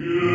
Yeah.